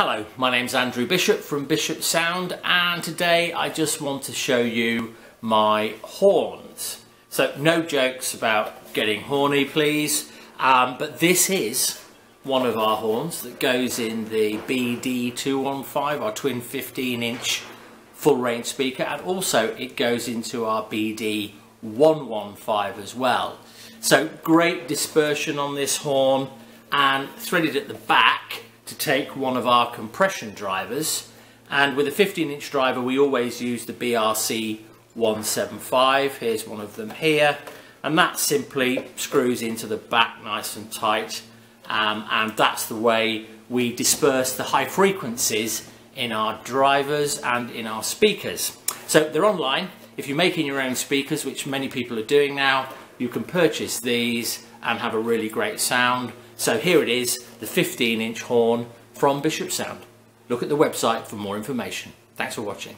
Hello, my name's Andrew Bishop from Bishop Sound and today I just want to show you my horns. So no jokes about getting horny please, um, but this is one of our horns that goes in the BD215, our twin 15 inch full range speaker and also it goes into our BD115 as well. So great dispersion on this horn and threaded at the back to take one of our compression drivers and with a 15 inch driver we always use the BRC 175 here's one of them here and that simply screws into the back nice and tight um, and that's the way we disperse the high frequencies in our drivers and in our speakers. So they're online. If you're making your own speakers, which many people are doing now, you can purchase these and have a really great sound. So here it is, the 15 inch horn from Bishop Sound. Look at the website for more information. Thanks for watching.